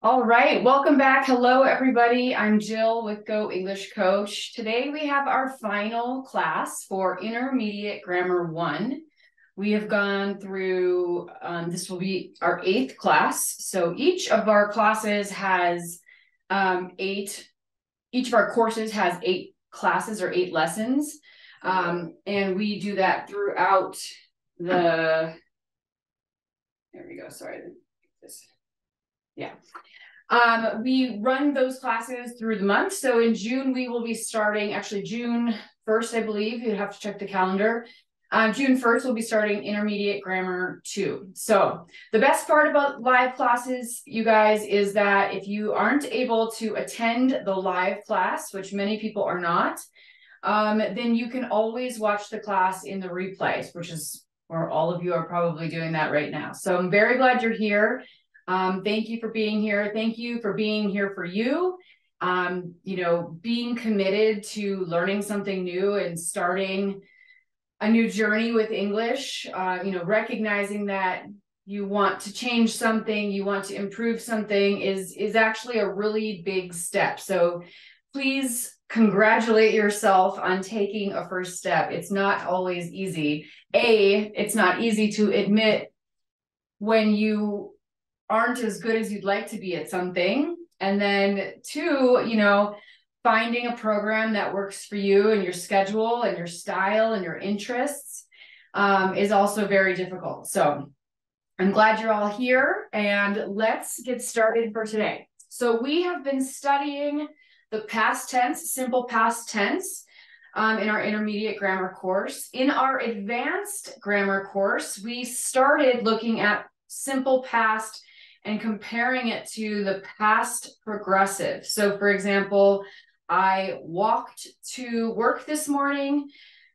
All right, welcome back. Hello, everybody. I'm Jill with Go English Coach. Today we have our final class for Intermediate Grammar 1. We have gone through, um, this will be our eighth class. So each of our classes has um, eight, each of our courses has eight classes or eight lessons. Um, and we do that throughout the, there we go, sorry, this, yeah. Um, we run those classes through the month. So in June, we will be starting, actually June 1st, I believe, you have to check the calendar. Uh, June 1st, we'll be starting intermediate grammar two. So the best part about live classes, you guys, is that if you aren't able to attend the live class, which many people are not, um, then you can always watch the class in the replays, which is where all of you are probably doing that right now. So I'm very glad you're here. Um, thank you for being here. Thank you for being here for you. Um, you know, being committed to learning something new and starting a new journey with English, uh, you know, recognizing that you want to change something, you want to improve something is is actually a really big step. So please congratulate yourself on taking a first step. It's not always easy. A, it's not easy to admit when you aren't as good as you'd like to be at something. And then two, you know, finding a program that works for you and your schedule and your style and your interests um, is also very difficult. So I'm glad you're all here and let's get started for today. So we have been studying the past tense, simple past tense um, in our intermediate grammar course. In our advanced grammar course, we started looking at simple past and comparing it to the past progressive. So, for example, I walked to work this morning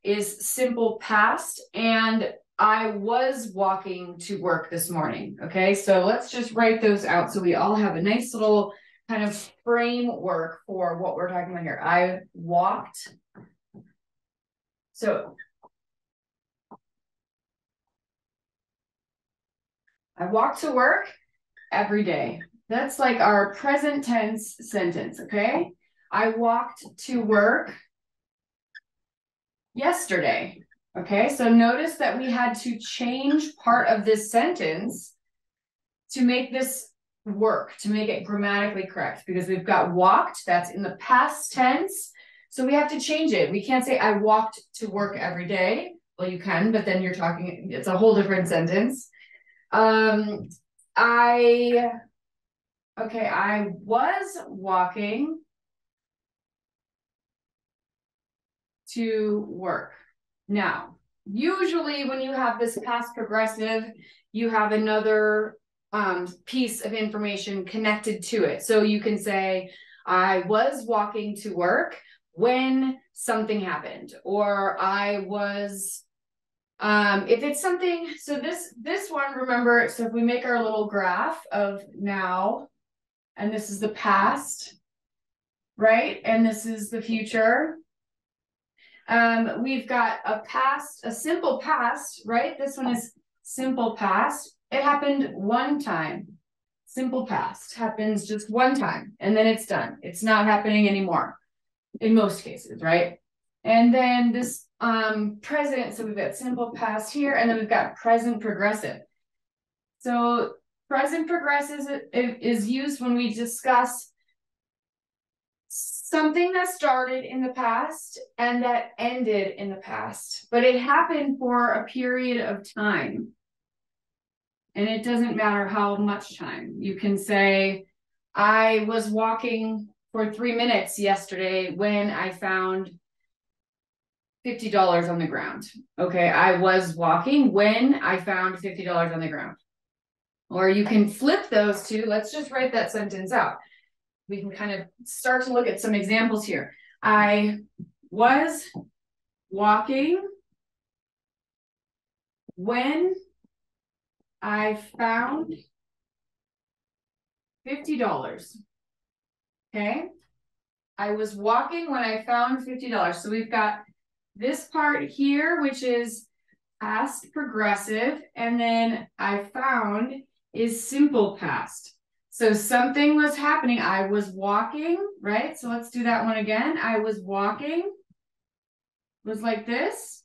is simple past, and I was walking to work this morning. Okay, so let's just write those out so we all have a nice little kind of framework for what we're talking about here. I walked. So I walked to work every day. That's like our present tense sentence, okay? I walked to work yesterday. Okay, so notice that we had to change part of this sentence to make this work, to make it grammatically correct, because we've got walked, that's in the past tense. So we have to change it. We can't say I walked to work every day. Well, you can, but then you're talking, it's a whole different sentence. Um, I, okay, I was walking to work. Now, usually when you have this past progressive, you have another um, piece of information connected to it. So you can say, I was walking to work when something happened, or I was um, if it's something, so this this one, remember, so if we make our little graph of now, and this is the past, right? And this is the future. Um, we've got a past, a simple past, right? This one is simple past. It happened one time. Simple past happens just one time and then it's done. It's not happening anymore in most cases, right? And then this um, present, so we've got simple past here, and then we've got present progressive. So present progressive is, is used when we discuss something that started in the past and that ended in the past, but it happened for a period of time. And it doesn't matter how much time. You can say, I was walking for three minutes yesterday when I found $50 on the ground. Okay, I was walking when I found $50 on the ground. Or you can flip those two. Let's just write that sentence out. We can kind of start to look at some examples here. I was walking when I found $50. Okay. I was walking when I found $50. So we've got this part here, which is past progressive, and then I found is simple past. So something was happening. I was walking, right? So let's do that one again. I was walking. Was like this.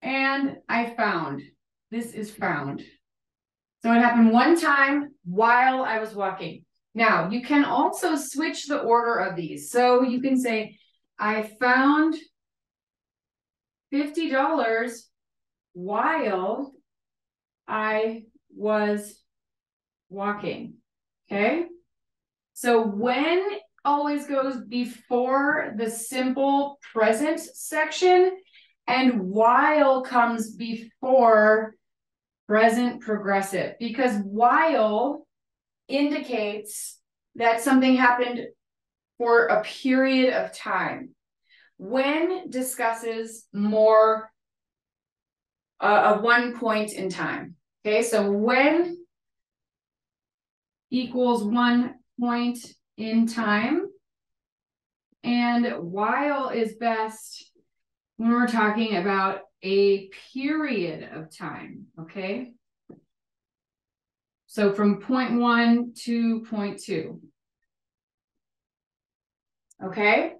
And I found. This is found. So it happened one time while I was walking. Now, you can also switch the order of these. So you can say, I found $50 while I was walking. Okay. So when always goes before the simple present section and while comes before present progressive because while indicates that something happened for a period of time. When discusses more uh, of one point in time. Okay, so when equals one point in time, and while is best when we're talking about a period of time, okay? So from point one to point two. Okay.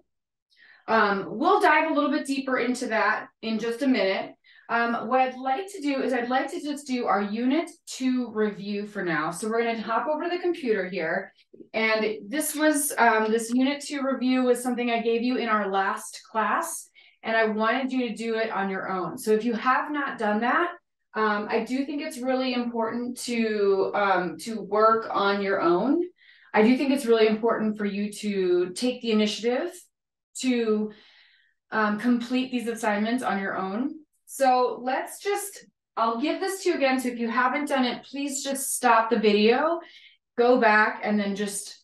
Um, we'll dive a little bit deeper into that in just a minute. Um, what I'd like to do is I'd like to just do our unit two review for now. So we're going to hop over to the computer here. And this was, um, this unit two review was something I gave you in our last class. And I wanted you to do it on your own. So if you have not done that, um, I do think it's really important to um, to work on your own. I do think it's really important for you to take the initiative to um, complete these assignments on your own. So let's just, I'll give this to you again. So if you haven't done it, please just stop the video, go back and then just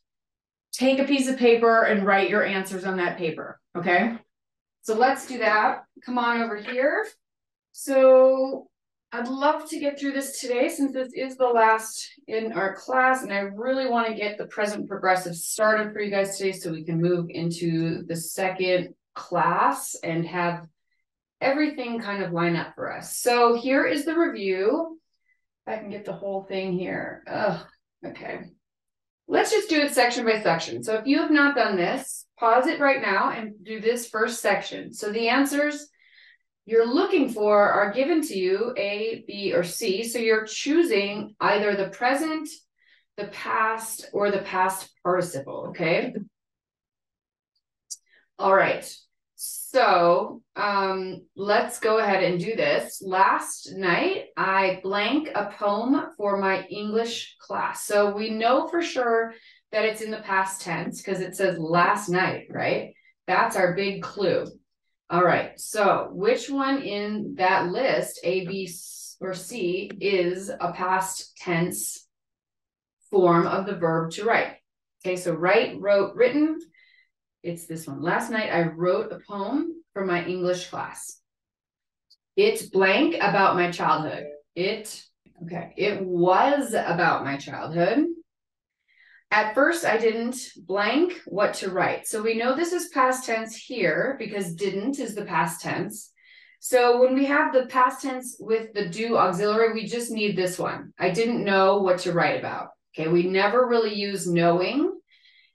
take a piece of paper and write your answers on that paper. Okay. So let's do that. Come on over here. So I'd love to get through this today since this is the last in our class and I really want to get the present progressive started for you guys today so we can move into the second class and have everything kind of line up for us. So here is the review. If I can get the whole thing here. Oh, okay. Let's just do it section by section. So if you have not done this, pause it right now and do this first section. So the answers you're looking for are given to you A, B, or C. So you're choosing either the present, the past, or the past participle, okay? All right. So um, let's go ahead and do this. Last night, I blank a poem for my English class. So we know for sure that it's in the past tense because it says last night, right? That's our big clue. All right, so which one in that list, A, B, or C, is a past tense form of the verb to write? Okay, so write, wrote, written. It's this one. Last night I wrote a poem for my English class. It's blank about my childhood. It, okay, it was about my childhood. At first, I didn't blank what to write. So we know this is past tense here because didn't is the past tense. So when we have the past tense with the do auxiliary, we just need this one. I didn't know what to write about. Okay, we never really use knowing.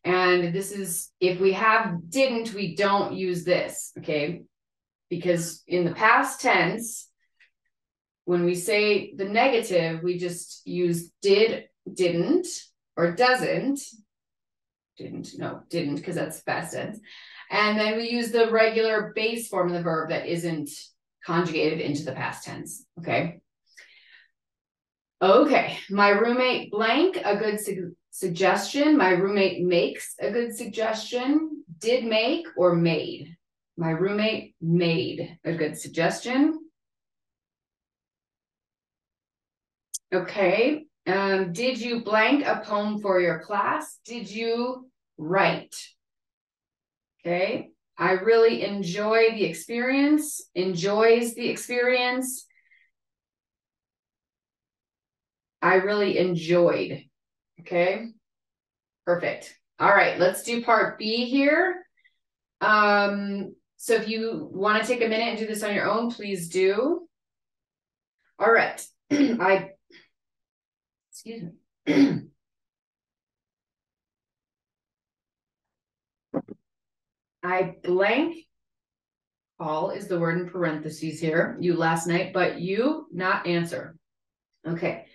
And this is, if we have didn't, we don't use this, okay? Because in the past tense, when we say the negative, we just use did, didn't, or doesn't, didn't, no, didn't, because that's past tense. And then we use the regular base form of the verb that isn't conjugated into the past tense, okay? Okay, my roommate blank, a good su suggestion. My roommate makes a good suggestion. Did make or made. My roommate made a good suggestion. Okay, um, did you blank a poem for your class? Did you write? Okay. I really enjoy the experience, enjoys the experience. I really enjoyed. Okay. Perfect. All right, let's do part B here. Um, so if you want to take a minute and do this on your own, please do. All right. I excuse me. I blank call is the word in parentheses here, you last night, but you not answer. Okay.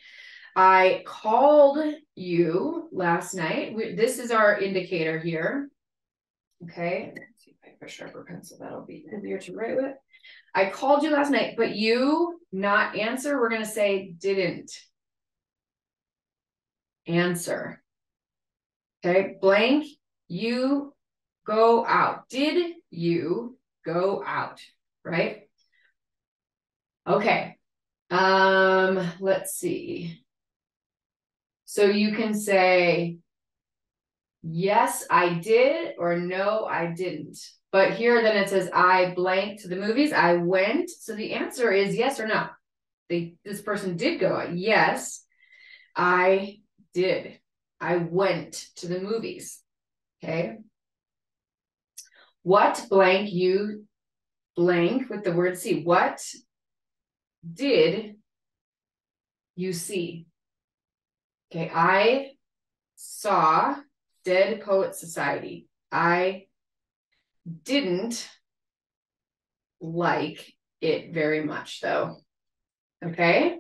I called you last night. We, this is our indicator here. Okay. Let's see if I have a sharper pencil. That'll be easier to write with. I called you last night, but you not answer. We're going to say didn't answer. Okay. Blank, you go out. Did you go out? Right? Okay. Um, let's see. So you can say, yes, I did, or no, I didn't. But here then it says, I blank to the movies. I went. So the answer is yes or no. They, this person did go out. Yes, I did. I went to the movies. Okay. What blank you blank with the word see? What did you see? Okay, I saw Dead Poet Society. I didn't like it very much, though. Okay.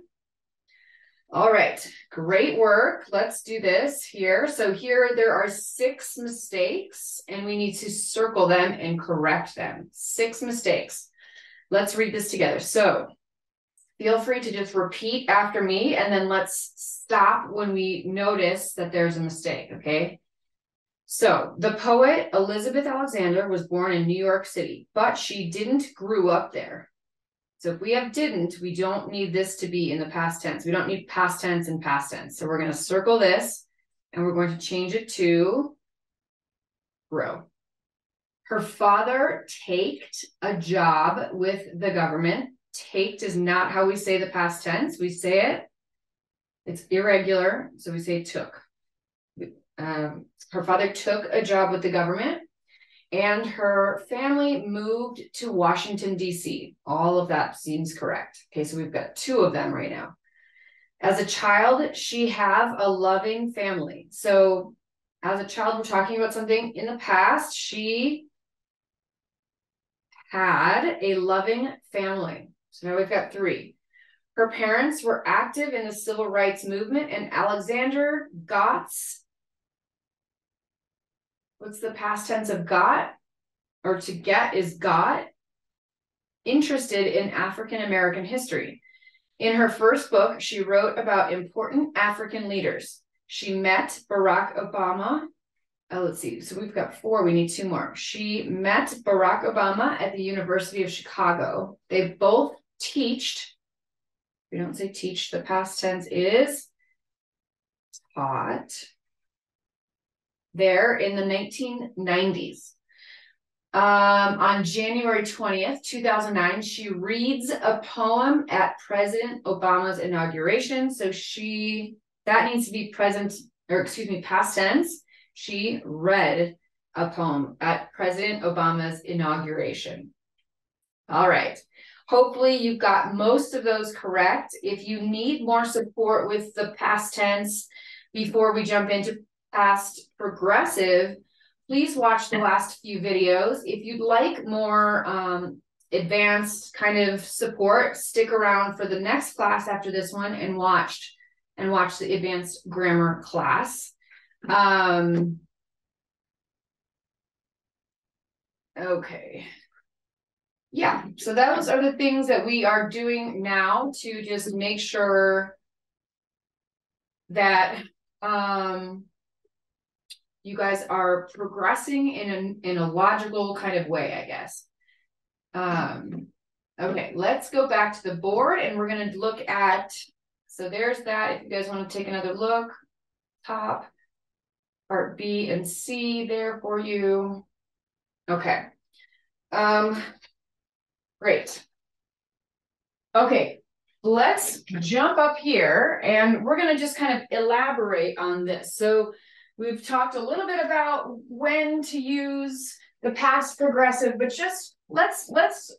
All right, great work. Let's do this here. So here there are six mistakes and we need to circle them and correct them. Six mistakes. Let's read this together. So feel free to just repeat after me and then let's stop when we notice that there's a mistake, okay? So the poet Elizabeth Alexander was born in New York City, but she didn't grew up there. So if we have didn't, we don't need this to be in the past tense. We don't need past tense and past tense. So we're going to circle this and we're going to change it to grow. Her father taked a job with the government Taked is not how we say the past tense. We say it, it's irregular. So we say took. Um, her father took a job with the government and her family moved to Washington, D.C. All of that seems correct. Okay, so we've got two of them right now. As a child, she have a loving family. So as a child, we're talking about something in the past. She had a loving family. So now we've got three. Her parents were active in the civil rights movement, and Alexander Gotts. What's the past tense of got? Or to get is got. Interested in African American history. In her first book, she wrote about important African leaders. She met Barack Obama Oh, let's see. So we've got four. We need two more. She met Barack Obama at the University of Chicago. They both teached. We don't say teach. The past tense is taught there in the 1990s. Um, on January 20th, 2009, she reads a poem at President Obama's inauguration. So she, that needs to be present, or excuse me, past tense she read a poem at President Obama's inauguration. All right. Hopefully, you've got most of those correct. If you need more support with the past tense before we jump into past progressive, please watch the last few videos. If you'd like more um, advanced kind of support, stick around for the next class after this one and watch and watch the advanced grammar class. Um, okay. Yeah, so those are the things that we are doing now to just make sure that um, you guys are progressing in a, in a logical kind of way, I guess. Um, okay, let's go back to the board and we're going to look at, so there's that. If you guys want to take another look, top part B and C there for you. Okay. Um, great. Okay, let's jump up here and we're going to just kind of elaborate on this. So we've talked a little bit about when to use the past progressive, but just let's, let's,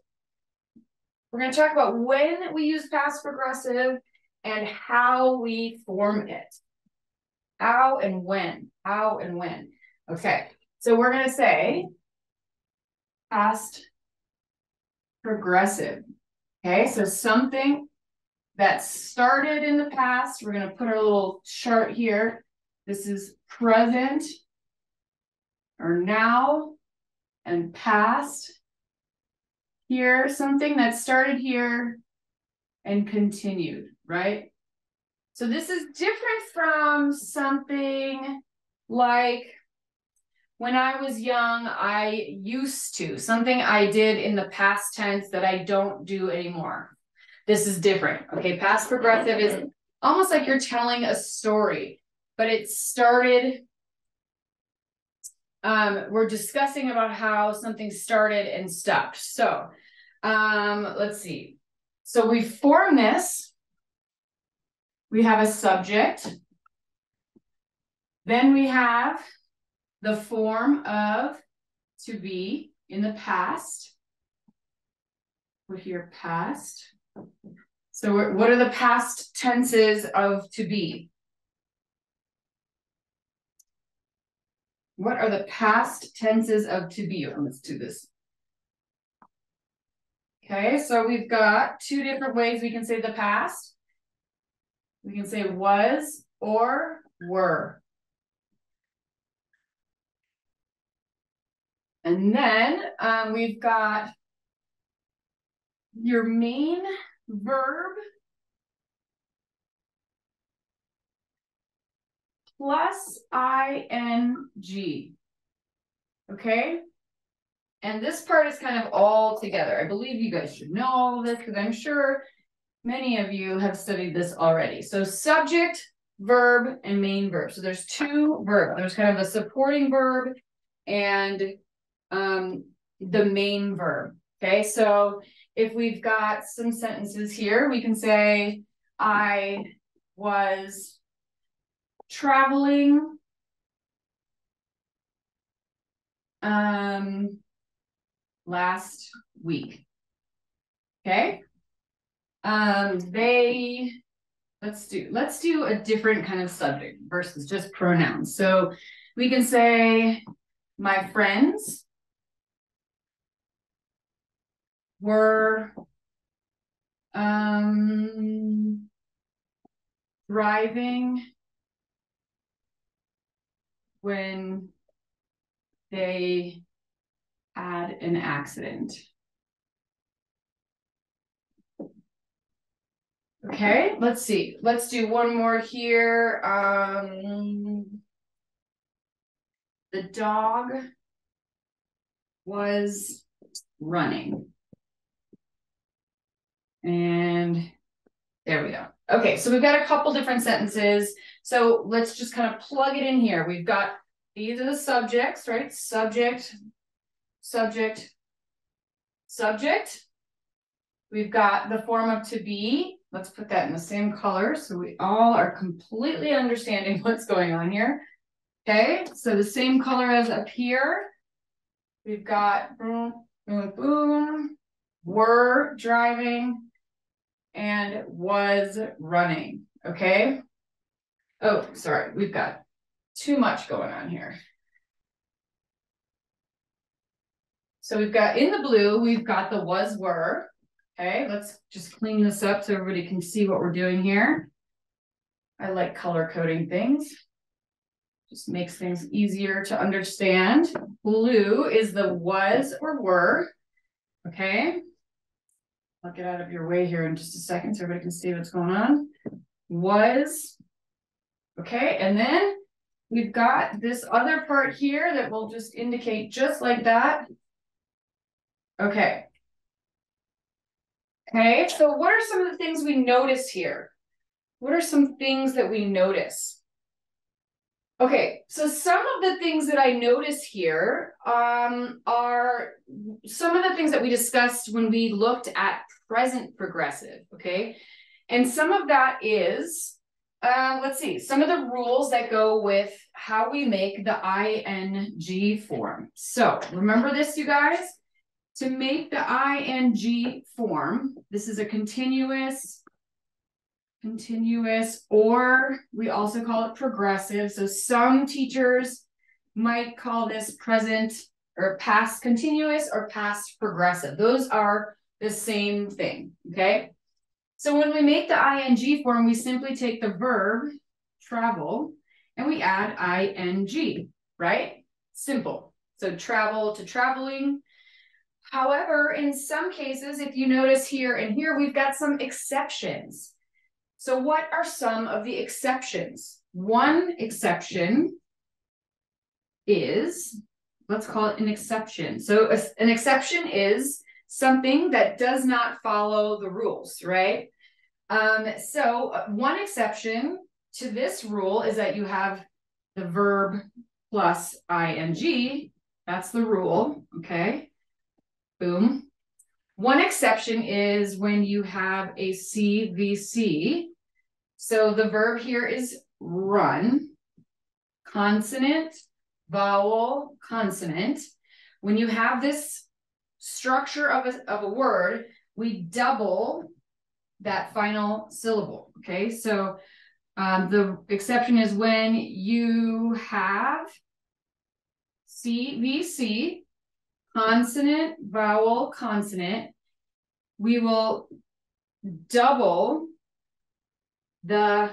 we're going to talk about when we use past progressive and how we form it. How and when, how and when. Okay, so we're gonna say past progressive. Okay, so something that started in the past, we're gonna put our little chart here. This is present or now and past. Here, something that started here and continued, right? So this is different from something like when I was young, I used to, something I did in the past tense that I don't do anymore. This is different. Okay, past progressive is almost like you're telling a story, but it started. Um, we're discussing about how something started and stopped. So um, let's see. So we form this. We have a subject. Then we have the form of to be in the past. We're here past. So what are the past tenses of to be? What are the past tenses of to be? Let's do this. Okay, so we've got two different ways we can say the past. We can say was or were. And then um, we've got your main verb plus ing. Okay? And this part is kind of all together. I believe you guys should know all of this because I'm sure many of you have studied this already. So subject, verb, and main verb. So there's two verbs. There's kind of a supporting verb and um, the main verb. Okay, so if we've got some sentences here, we can say, I was traveling um, last week. Okay. Um, they let's do let's do a different kind of subject versus just pronouns. So we can say my friends were um driving when they had an accident. Okay, let's see. Let's do one more here. Um, the dog was running. And there we go. Okay, so we've got a couple different sentences. So let's just kind of plug it in here. We've got these are the subjects, right? Subject, subject, subject. We've got the form of to be. Let's put that in the same color so we all are completely understanding what's going on here. Okay, so the same color as up here. We've got boom, boom, boom, were driving and was running. Okay. Oh, sorry, we've got too much going on here. So we've got in the blue, we've got the was were. Okay, let's just clean this up so everybody can see what we're doing here. I like color coding things. Just makes things easier to understand. Blue is the was or were. Okay. I'll get out of your way here in just a second so everybody can see what's going on. Was. Okay, and then we've got this other part here that will just indicate just like that. Okay. Okay, so what are some of the things we notice here? What are some things that we notice? Okay, so some of the things that I notice here um, are some of the things that we discussed when we looked at present progressive, okay? And some of that is, uh, let's see, some of the rules that go with how we make the ing form. So remember this, you guys? To make the ing form, this is a continuous continuous, or we also call it progressive. So some teachers might call this present or past continuous or past progressive. Those are the same thing, okay? So when we make the ing form, we simply take the verb travel and we add ing, right? Simple. So travel to traveling. However, in some cases, if you notice here and here, we've got some exceptions. So what are some of the exceptions? One exception is, let's call it an exception. So an exception is something that does not follow the rules, right? Um, so uh, one exception to this rule is that you have the verb plus ing. That's the rule, okay? Boom. One exception is when you have a CVC. So the verb here is run, consonant, vowel, consonant. When you have this structure of a, of a word, we double that final syllable, okay? So um, the exception is when you have CVC, consonant, vowel, consonant, we will double the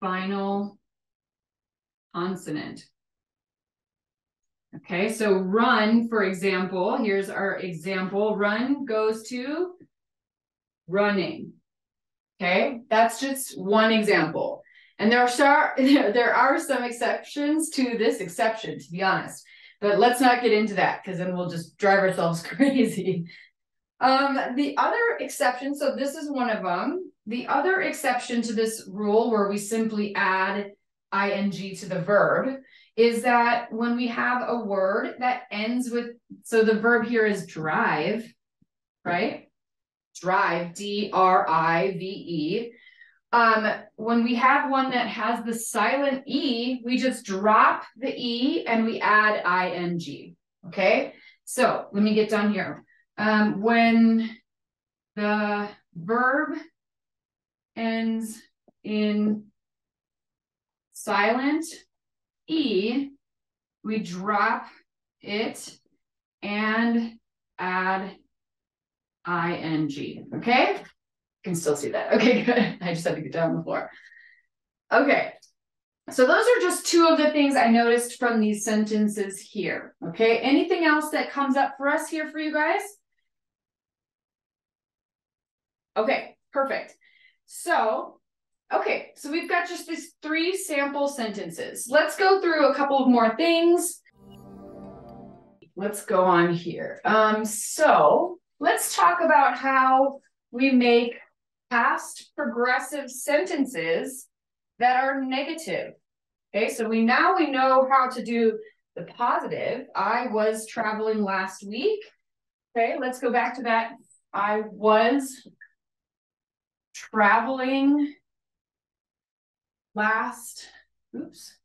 final consonant. Okay, so run, for example, here's our example. Run goes to running. Okay, that's just one example. And there are there are some exceptions to this exception, to be honest. But let's not get into that because then we'll just drive ourselves crazy. Um, the other exception, so this is one of them. The other exception to this rule where we simply add ing to the verb is that when we have a word that ends with, so the verb here is drive, right? Drive, D R I V E. Um, when we have one that has the silent E, we just drop the E and we add ing. Okay, so let me get down here. Um, when the verb ends in silent E, we drop it and add ing. Okay, you can still see that. Okay, good. I just had to get down on the floor. Okay, so those are just two of the things I noticed from these sentences here. Okay, anything else that comes up for us here for you guys? Okay, perfect. So, okay, so we've got just these three sample sentences. Let's go through a couple of more things. Let's go on here. Um, so let's talk about how we make past progressive sentences that are negative. Okay, so we now we know how to do the positive. I was traveling last week. Okay, let's go back to that. I was traveling last, oops,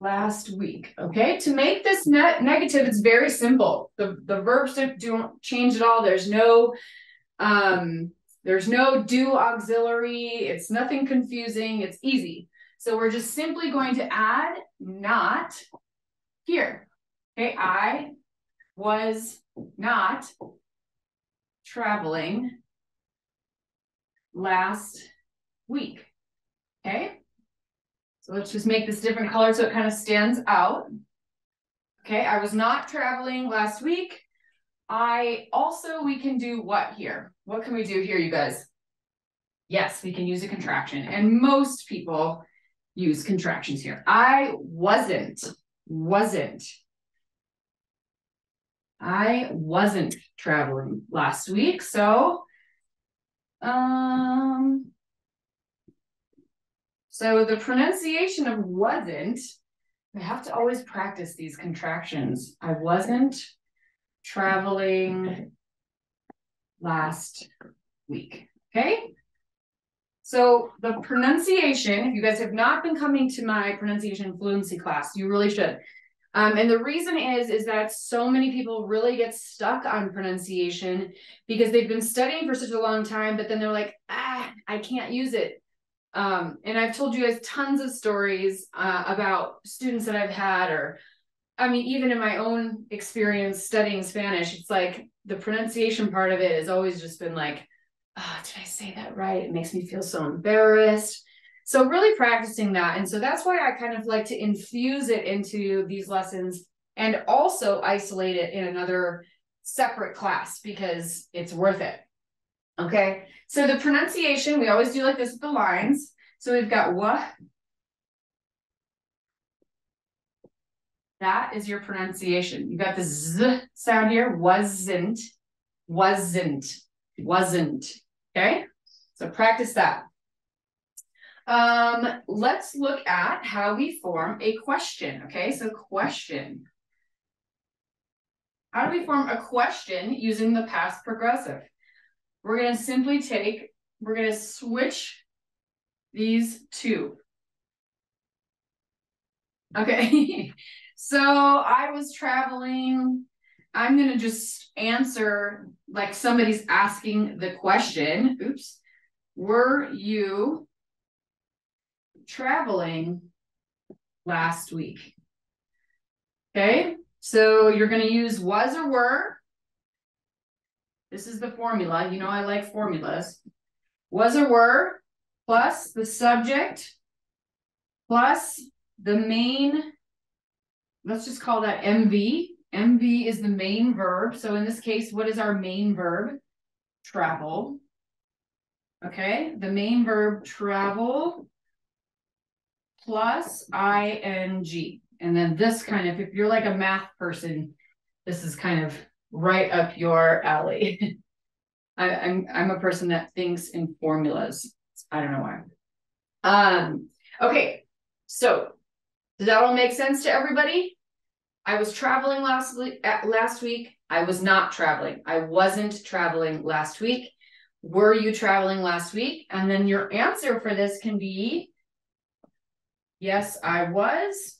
last week. Okay, to make this net negative, it's very simple. The, the verbs don't change at all. There's no, um, there's no do auxiliary. It's nothing confusing. It's easy. So we're just simply going to add not here. Okay, I was not traveling last week. Okay. So let's just make this different color so it kind of stands out. Okay, I was not traveling last week. I also, we can do what here? What can we do here, you guys? Yes, we can use a contraction. And most people use contractions here. I wasn't, wasn't. I wasn't traveling last week. So um, so the pronunciation of wasn't, we have to always practice these contractions. I wasn't traveling last week. Okay. So the pronunciation, if you guys have not been coming to my pronunciation fluency class, you really should. Um, and the reason is, is that so many people really get stuck on pronunciation because they've been studying for such a long time, but then they're like, ah, I can't use it. Um, and I've told you guys tons of stories uh, about students that I've had, or I mean, even in my own experience studying Spanish, it's like the pronunciation part of it has always just been like, oh, did I say that right? It makes me feel so embarrassed. So really practicing that. And so that's why I kind of like to infuse it into these lessons and also isolate it in another separate class because it's worth it. Okay. So the pronunciation, we always do like this with the lines. So we've got what. That is your pronunciation. You got the z sound here. Wasn't, wasn't, wasn't. Okay. So practice that. Um, let's look at how we form a question. Okay, so question. How do we form a question using the past progressive? We're going to simply take, we're going to switch these two. Okay, so I was traveling. I'm going to just answer like somebody's asking the question. Oops. Were you traveling last week. Okay, so you're going to use was or were. This is the formula. You know I like formulas. Was or were plus the subject plus the main, let's just call that MV. MV is the main verb. So in this case, what is our main verb? Travel. Okay, the main verb travel plus ing. And then this kind of, if you're like a math person, this is kind of right up your alley. I, I'm I'm a person that thinks in formulas. I don't know why. Um, okay, so does that all make sense to everybody? I was traveling last week, last week. I was not traveling. I wasn't traveling last week. Were you traveling last week? And then your answer for this can be yes, I was,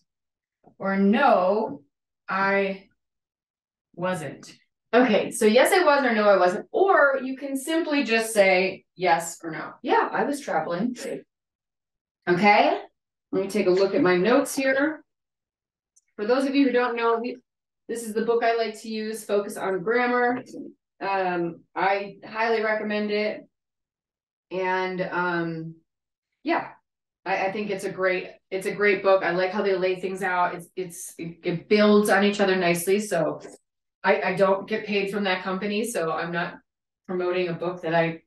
or no, I wasn't. Okay, so yes, I was, or no, I wasn't. Or you can simply just say yes or no. Yeah, I was traveling. Okay, let me take a look at my notes here. For those of you who don't know, this is the book I like to use, Focus on Grammar. Um, I highly recommend it. And um, yeah, I, I think it's a great it's a great book. I like how they lay things out. It's it's it builds on each other nicely. So I, I don't get paid from that company, so I'm not promoting a book that I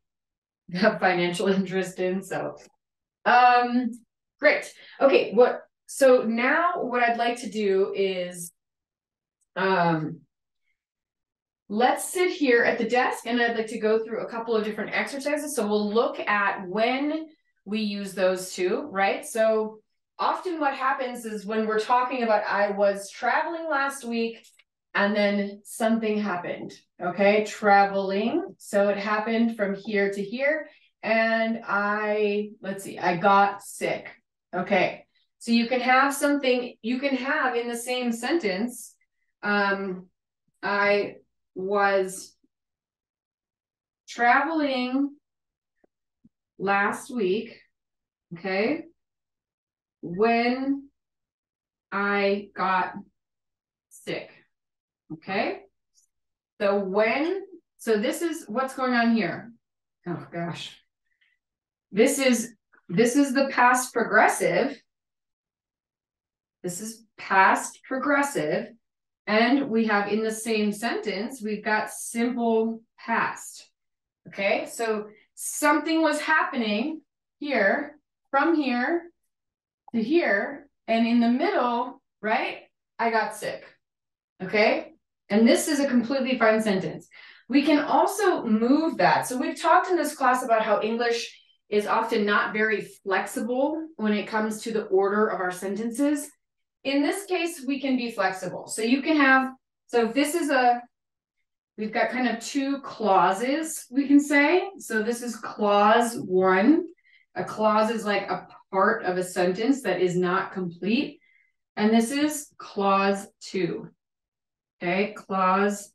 have financial interest in. So um great. Okay, what so now what I'd like to do is um let's sit here at the desk and I'd like to go through a couple of different exercises. So we'll look at when we use those two, right? So often what happens is when we're talking about I was traveling last week and then something happened, okay? Traveling. So it happened from here to here and I, let's see, I got sick. Okay. So you can have something, you can have in the same sentence, um, I was traveling last week, okay, when I got sick, okay? So when, so this is what's going on here. Oh gosh. This is, this is the past progressive. This is past progressive. And we have in the same sentence, we've got simple past. Okay, so something was happening here from here to here. And in the middle, right, I got sick. Okay. And this is a completely fine sentence. We can also move that. So we've talked in this class about how English is often not very flexible when it comes to the order of our sentences. In this case, we can be flexible. So you can have, so if this is a We've got kind of two clauses, we can say. So this is clause one. A clause is like a part of a sentence that is not complete. And this is clause two. Okay, clause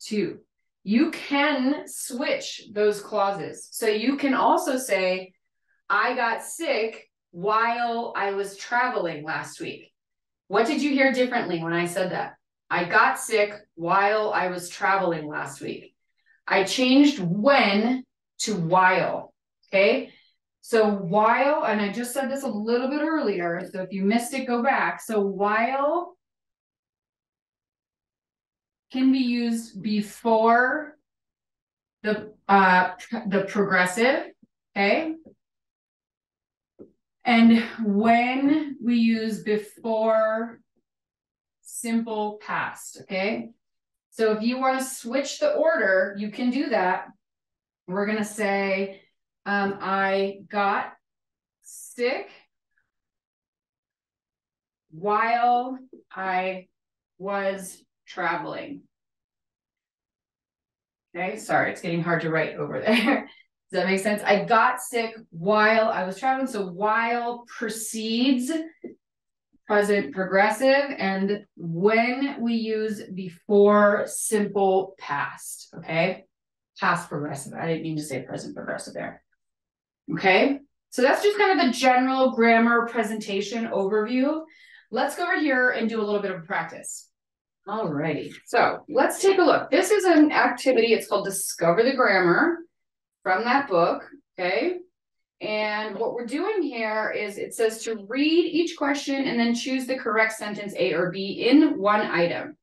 two. You can switch those clauses. So you can also say, I got sick while I was traveling last week. What did you hear differently when I said that? I got sick while I was traveling last week. I changed when to while. Okay. So while, and I just said this a little bit earlier. So if you missed it, go back. So while can be used before the uh the progressive, okay? And when we use before simple past, okay? So if you want to switch the order, you can do that. We're going to say, um, I got sick while I was traveling. Okay, sorry, it's getting hard to write over there. Does that make sense? I got sick while I was traveling. So while precedes present progressive and when we use before simple past, okay? Past progressive. I didn't mean to say present progressive there. Okay, so that's just kind of the general grammar presentation overview. Let's go over here and do a little bit of practice. Alrighty, so let's take a look. This is an activity, it's called Discover the Grammar from that book, okay? And what we're doing here is it says to read each question and then choose the correct sentence A or B in one item.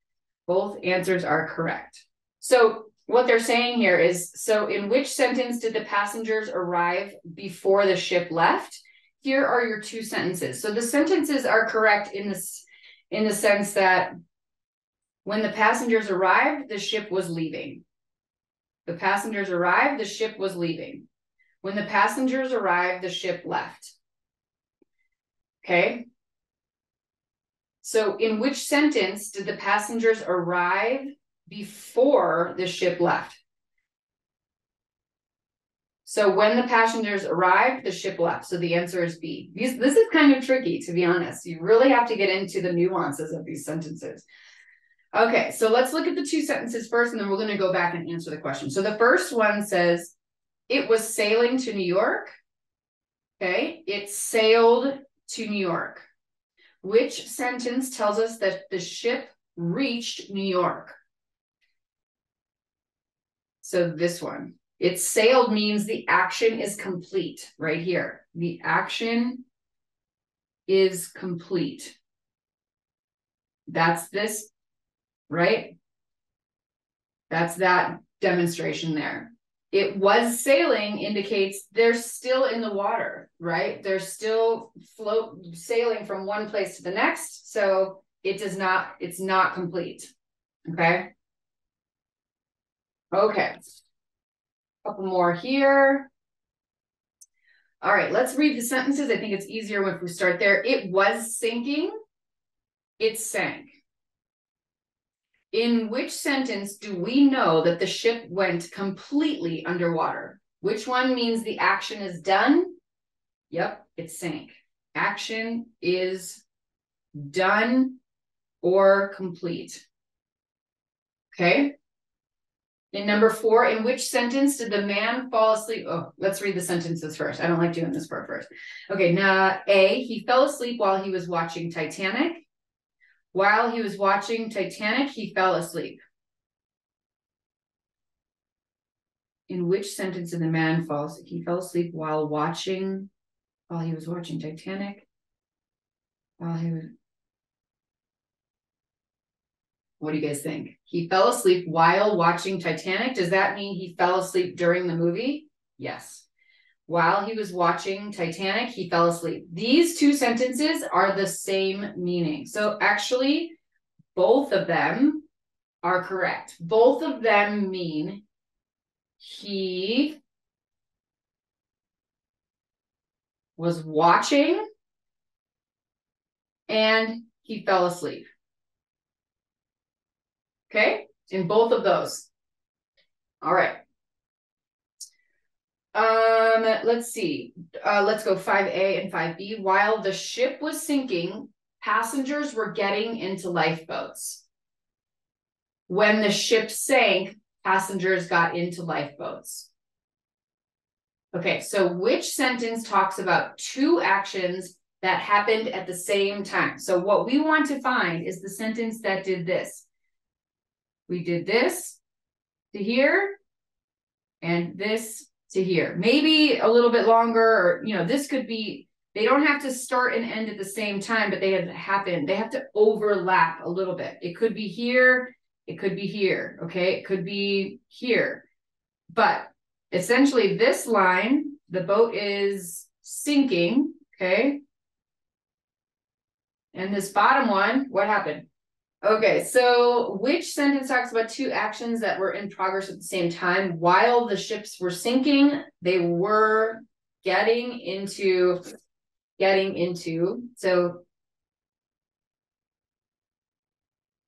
Both answers are correct. So what they're saying here is, so in which sentence did the passengers arrive before the ship left? Here are your two sentences. So the sentences are correct in this in the sense that when the passengers arrived, the ship was leaving. The passengers arrived, the ship was leaving. When the passengers arrived, the ship left. Okay. So, in which sentence did the passengers arrive before the ship left? So, when the passengers arrived, the ship left. So, the answer is B. These, this is kind of tricky, to be honest. You really have to get into the nuances of these sentences. Okay, so let's look at the two sentences first, and then we're going to go back and answer the question. So the first one says, it was sailing to New York. Okay, it sailed to New York. Which sentence tells us that the ship reached New York? So this one, it sailed means the action is complete right here. The action is complete. That's this right? That's that demonstration there. It was sailing indicates they're still in the water, right? They're still float sailing from one place to the next. So it does not, it's not complete. Okay. Okay. A couple more here. All right, let's read the sentences. I think it's easier if we start there. It was sinking. It sank. In which sentence do we know that the ship went completely underwater? Which one means the action is done? Yep, it sank. Action is done or complete. Okay. In number four, in which sentence did the man fall asleep? Oh, let's read the sentences first. I don't like doing this part first. Okay, now A, he fell asleep while he was watching Titanic. While he was watching Titanic, he fell asleep. In which sentence did the man fall? He fell asleep while watching, while he was watching Titanic. While he was. What do you guys think? He fell asleep while watching Titanic. Does that mean he fell asleep during the movie? Yes while he was watching Titanic, he fell asleep. These two sentences are the same meaning. So actually, both of them are correct. Both of them mean he was watching and he fell asleep. Okay, in both of those. All right. Um, let's see. Uh, let's go 5A and 5B. While the ship was sinking, passengers were getting into lifeboats. When the ship sank, passengers got into lifeboats. Okay, so which sentence talks about two actions that happened at the same time? So what we want to find is the sentence that did this. We did this to here and this to here. Maybe a little bit longer, or you know, this could be they don't have to start and end at the same time, but they have to happen. They have to overlap a little bit. It could be here, it could be here, okay? It could be here. But essentially this line, the boat is sinking, okay? And this bottom one, what happened? Okay, so which sentence talks about two actions that were in progress at the same time while the ships were sinking? They were getting into, getting into. So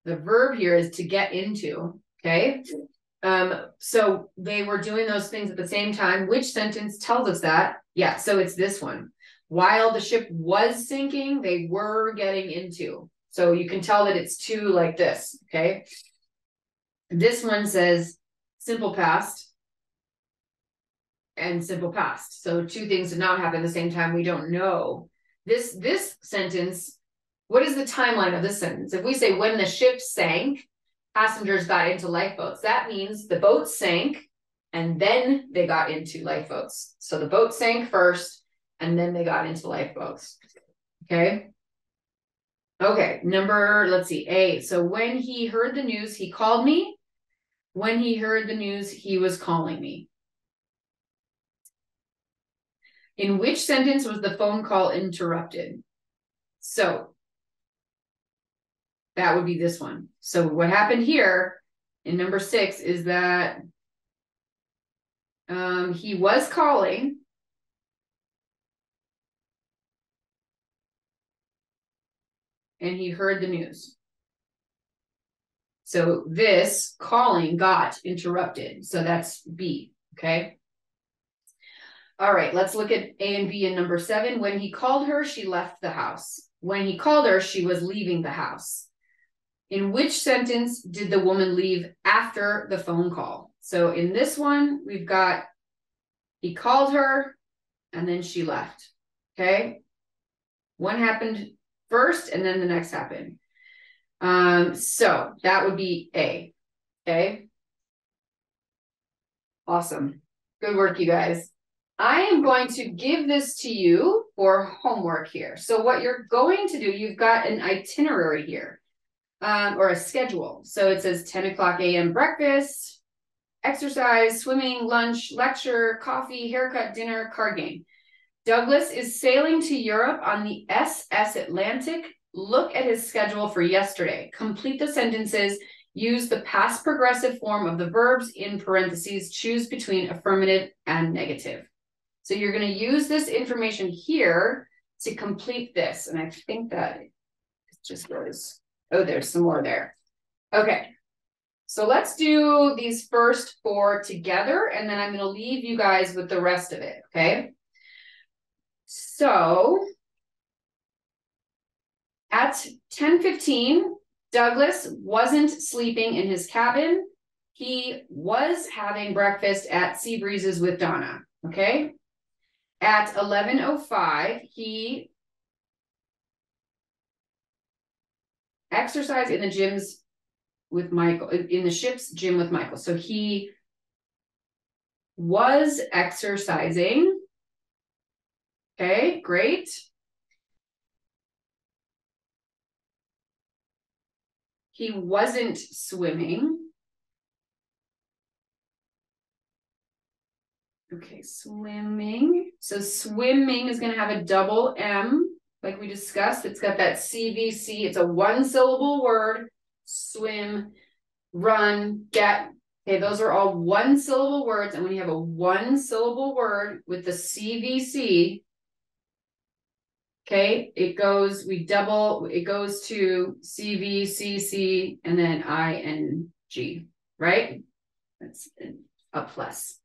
the verb here is to get into, okay? Um, so they were doing those things at the same time. Which sentence tells us that? Yeah, so it's this one. While the ship was sinking, they were getting into. So you can tell that it's two like this, okay? This one says simple past and simple past. So two things did not happen at the same time. We don't know. This this sentence, what is the timeline of this sentence? If we say when the ship sank, passengers got into lifeboats. That means the boat sank and then they got into lifeboats. So the boat sank first and then they got into lifeboats. Okay. Okay, number, let's see, A. So when he heard the news, he called me. When he heard the news, he was calling me. In which sentence was the phone call interrupted? So that would be this one. So what happened here in number six is that um, he was calling. And he heard the news. So this calling got interrupted. So that's B, okay? All right, let's look at A and B in number seven. When he called her, she left the house. When he called her, she was leaving the house. In which sentence did the woman leave after the phone call? So in this one, we've got he called her and then she left. Okay. One happened first and then the next happen. Um, so that would be A. Okay. Awesome. Good work, you guys. I am going to give this to you for homework here. So what you're going to do, you've got an itinerary here um, or a schedule. So it says 10 o'clock a.m. breakfast, exercise, swimming, lunch, lecture, coffee, haircut, dinner, card game. Douglas is sailing to Europe on the SS Atlantic. Look at his schedule for yesterday. Complete the sentences. Use the past progressive form of the verbs in parentheses. Choose between affirmative and negative. So you're going to use this information here to complete this. And I think that it just goes Oh, there's some more there. Okay. So let's do these first four together, and then I'm going to leave you guys with the rest of it, okay? So at 10:15, Douglas wasn't sleeping in his cabin. He was having breakfast at Sea Breezes with Donna, okay? At 11:05, he exercise in the gyms with Michael, in the ship's gym with Michael. So he was exercising. Okay, great. He wasn't swimming. Okay, swimming. So swimming is going to have a double M like we discussed, it's got that CVC. It's a one syllable word, swim, run, get. Okay, those are all one syllable words. And when you have a one syllable word with the CVC, okay, it goes, we double, it goes to CVCC and then ING, right? That's a plus.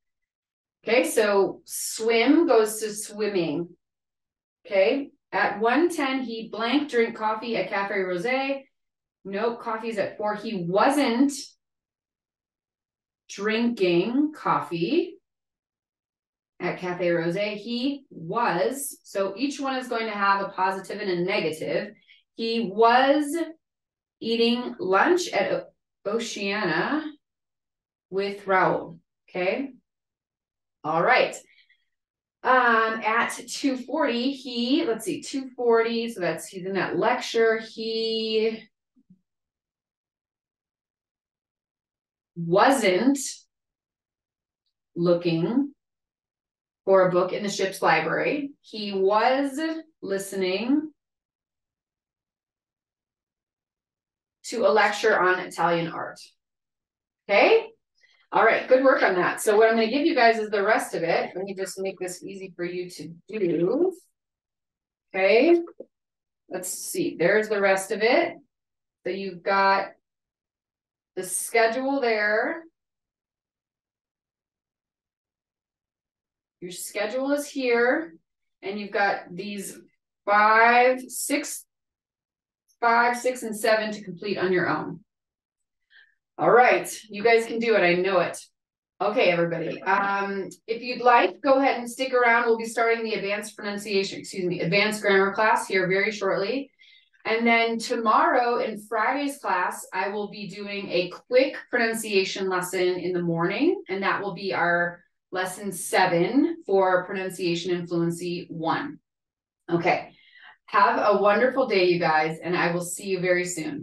Okay, so swim goes to swimming. Okay, At 110, he blank drink coffee at Cafe Rose. Nope, coffee's at four. He wasn't drinking coffee at Cafe Rose. He was, so each one is going to have a positive and a negative. He was eating lunch at Oceana with Raul. Okay. All right. Um, at 240, he, let's see, 240. So that's, he's in that lecture. He wasn't looking for a book in the ship's library. He was listening to a lecture on Italian art. Okay. All right, good work on that. So what I'm going to give you guys is the rest of it. Let me just make this easy for you to do. Okay, let's see. There's the rest of it. So you've got the schedule there. Your schedule is here, and you've got these five, six, five, six, and seven to complete on your own. All right, you guys can do it. I know it. Okay, everybody. Um, if you'd like, go ahead and stick around. We'll be starting the advanced pronunciation, excuse me, advanced grammar class here very shortly. And then tomorrow in Friday's class, I will be doing a quick pronunciation lesson in the morning, and that will be our lesson seven for pronunciation and fluency one. Okay. Have a wonderful day, you guys, and I will see you very soon.